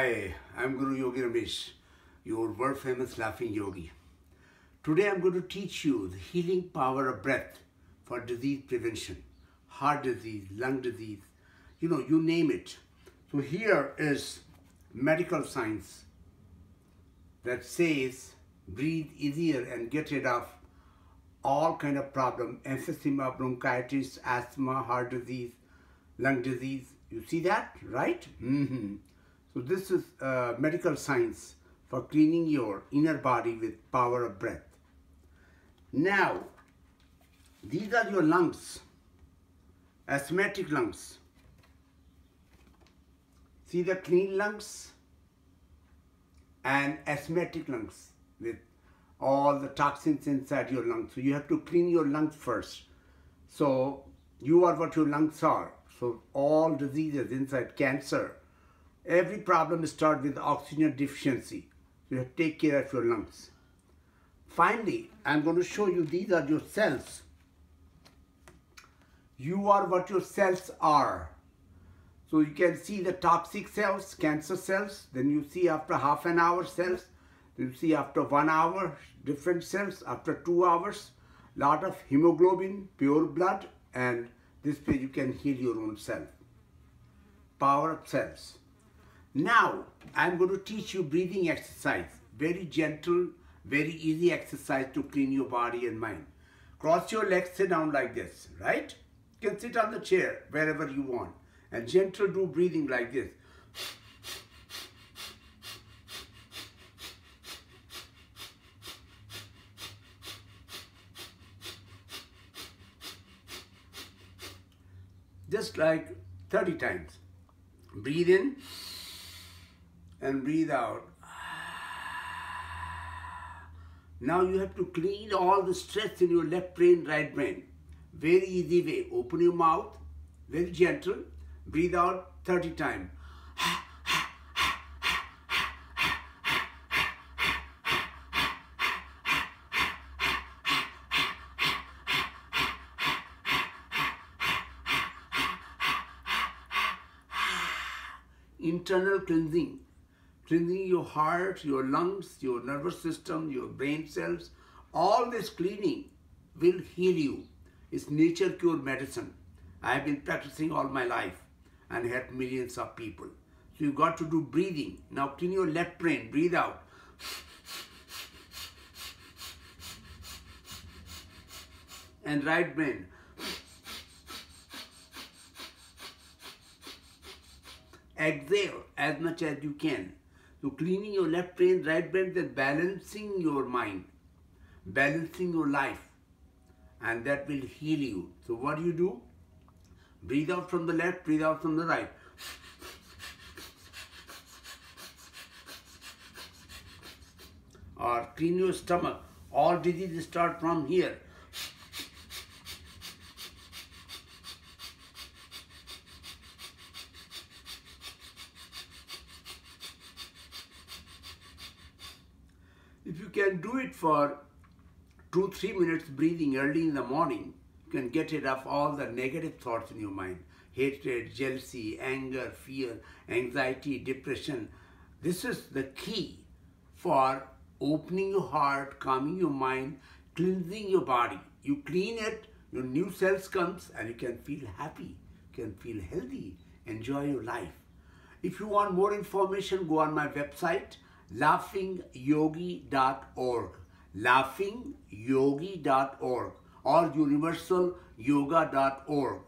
Hi, I'm Guru Yogi Ramesh, your world famous laughing yogi. Today I'm going to teach you the healing power of breath for disease prevention, heart disease, lung disease, you know, you name it. So here is medical science that says breathe easier and get rid of all kind of problem, emphysema, bronchitis, asthma, heart disease, lung disease. You see that, right? Mm-hmm. So this is uh, medical science for cleaning your inner body with power of breath. Now, these are your lungs, asthmatic lungs. See the clean lungs and asthmatic lungs with all the toxins inside your lungs. So you have to clean your lungs first. So you are what your lungs are. So all diseases inside cancer, every problem starts with oxygen deficiency. You have to take care of your lungs. Finally, I'm going to show you these are your cells. You are what your cells are. So you can see the toxic cells, cancer cells, then you see after half an hour cells, you see after one hour different cells, after two hours, lot of hemoglobin, pure blood, and this way you can heal your own self. Power of cells. Now, I'm going to teach you breathing exercise. Very gentle, very easy exercise to clean your body and mind. Cross your legs, sit down like this, right? You can sit on the chair wherever you want. And gentle do breathing like this. just like 30 times. Breathe in and breathe out. Now you have to clean all the stress in your left brain, right brain. Very easy way. Open your mouth, very gentle. Breathe out 30 times. internal cleansing, cleansing your heart, your lungs, your nervous system, your brain cells. All this cleaning will heal you. It's nature cure medicine. I have been practicing all my life and helped millions of people. So you've got to do breathing. Now clean your left brain, breathe out. And right brain. exhale as much as you can. So cleaning your left brain, right brain, then balancing your mind, balancing your life, and that will heal you. So what do you do? Breathe out from the left, breathe out from the right. Or clean your stomach. All diseases start from here. Can do it for two, three minutes breathing early in the morning, you can get rid of all the negative thoughts in your mind. Hatred, jealousy, anger, fear, anxiety, depression. This is the key for opening your heart, calming your mind, cleansing your body. You clean it, your new cells comes and you can feel happy, you can feel healthy, enjoy your life. If you want more information, go on my website, laughingyogi.org laughingyogi.org or universalyoga.org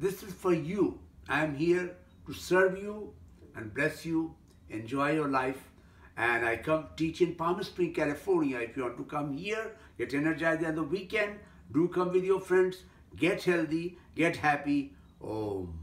this is for you. I am here to serve you and bless you. Enjoy your life. And i come teach in palm springs california. If you want to come here get energized on the weekend do come with your friends. Get healthy get happy. Om